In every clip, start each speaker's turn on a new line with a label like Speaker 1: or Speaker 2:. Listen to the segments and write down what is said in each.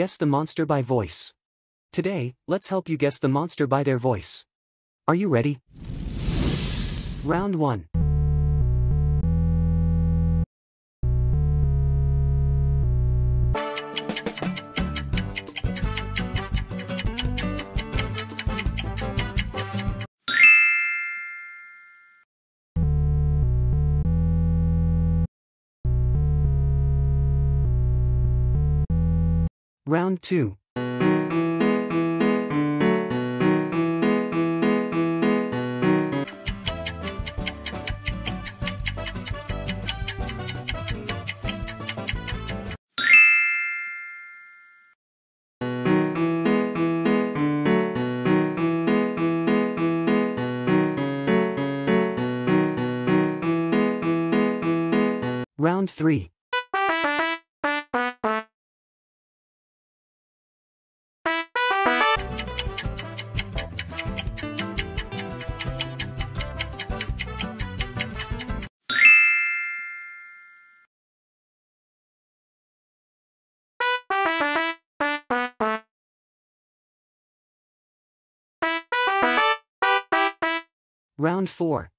Speaker 1: Guess the monster by voice. Today, let's help you guess the monster by their voice. Are you ready? Round 1. Round 2. Round 3. Round 4.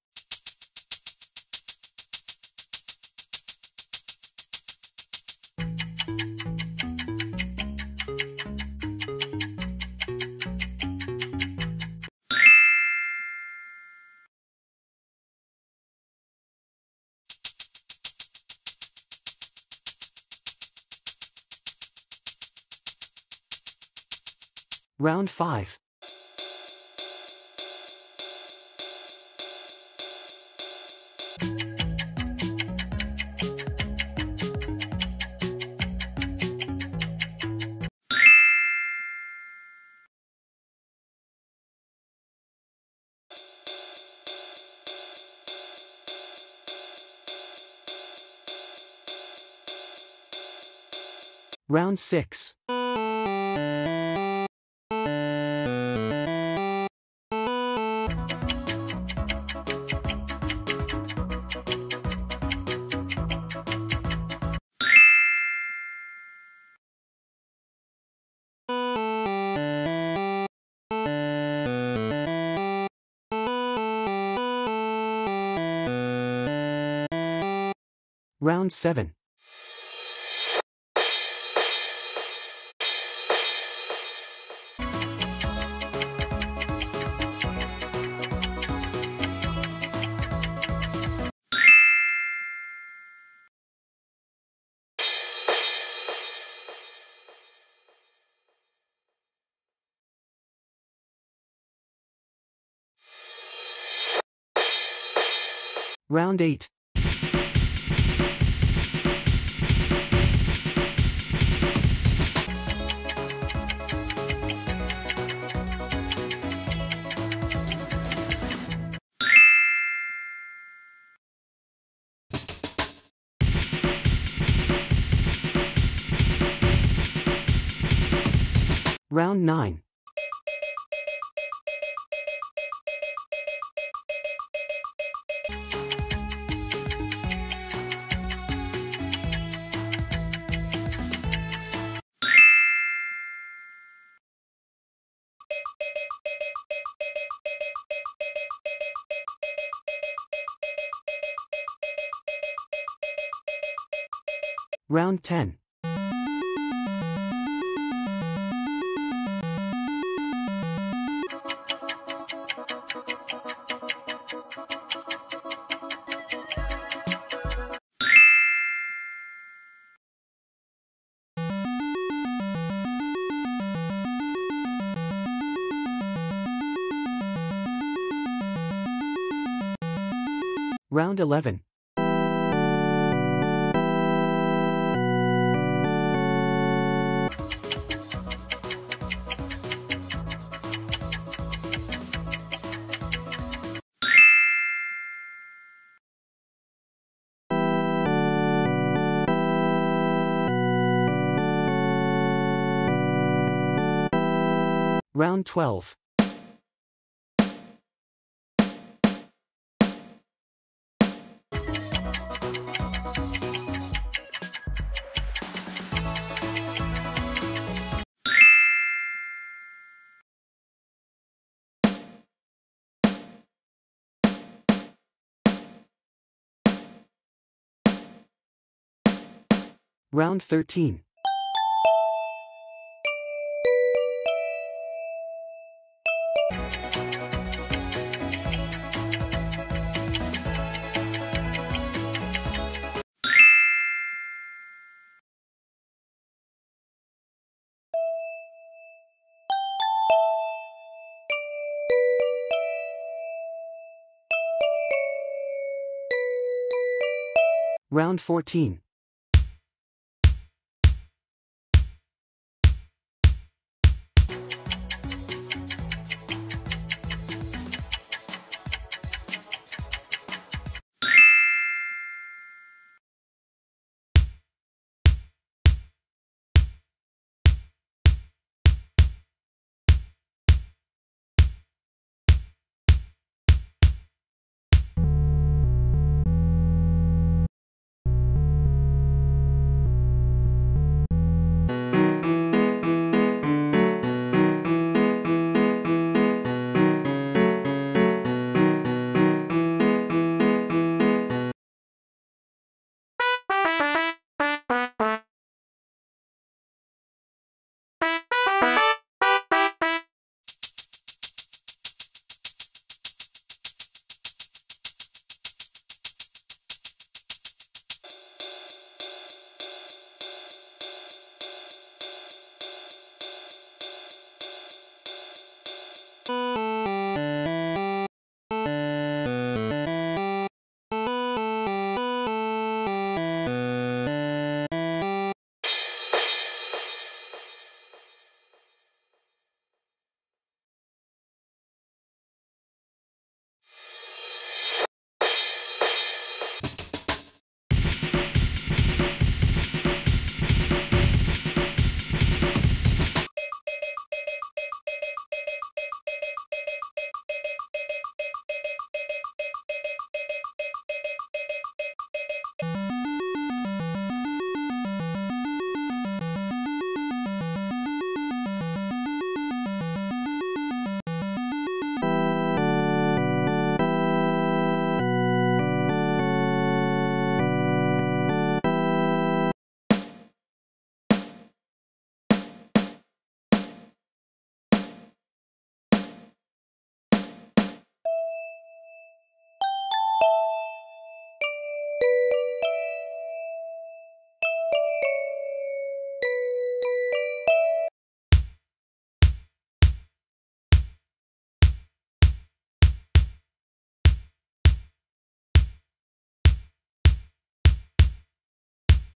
Speaker 1: Round 5. Round 6. Round 7. Round 8. Round 9. Round 10. Round 11. Round 12. Round 13. Round 14.